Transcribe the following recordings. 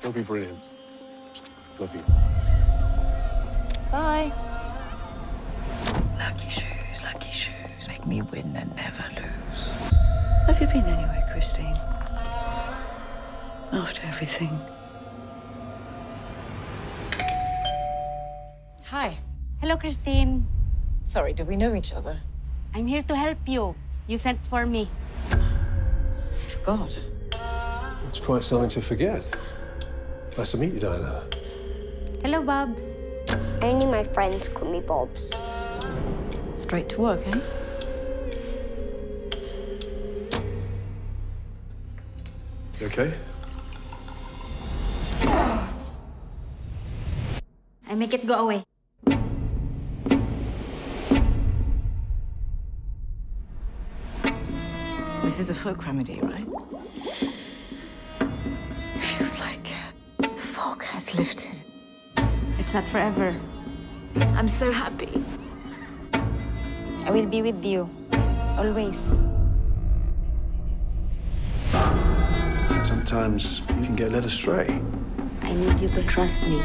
It'll be brilliant. Love you. Bye. Lucky shoes, lucky shoes. Make me win and never lose. Have you been anywhere, Christine? After everything. Hi. Hello, Christine. Sorry, do we know each other? I'm here to help you. You sent for me. God. It's quite something to forget. Nice to meet you, Diana. Hello, Bobs. Only my friends call me Bobs. Straight to work, eh? You okay? I make it go away. This is a folk remedy, right? Feels like fog has lifted. It's not forever. I'm so happy. I will be with you. Always. Sometimes you can get led astray. I need you to trust me.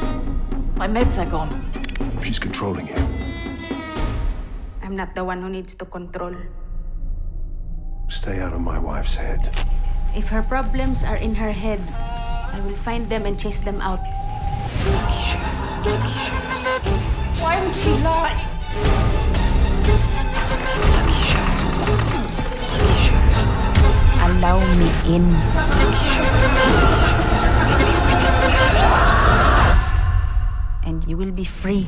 My meds are gone. She's controlling you. I'm not the one who needs to control. Stay out of my wife's head. If her problems are in her head, I will find them and chase them out. Why would she lie? Allow me in. And you will be free.